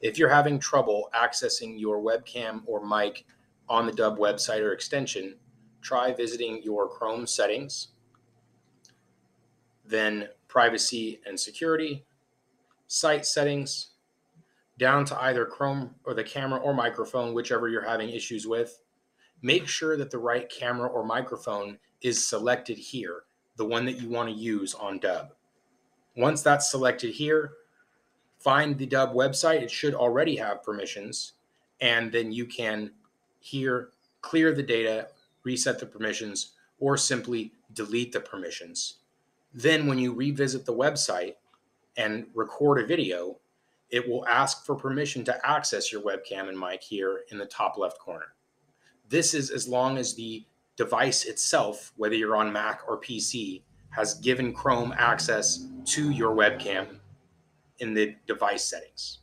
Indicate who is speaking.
Speaker 1: If you're having trouble accessing your webcam or mic on the Dubb website or extension, try visiting your Chrome settings, then privacy and security, site settings, down to either Chrome or the camera or microphone, whichever you're having issues with. Make sure that the right camera or microphone is selected here, the one that you want to use on Dubb. Once that's selected here, find the Dubb website. It should already have permissions, and then you can here clear the data, reset the permissions, or simply delete the permissions. Then, when you revisit the website and record a video, it will ask for permission to access your webcam and mic here in the top left corner. This is as long as the device itself, whether you're on Mac or PC, has given Chrome access to your webcam in the device settings.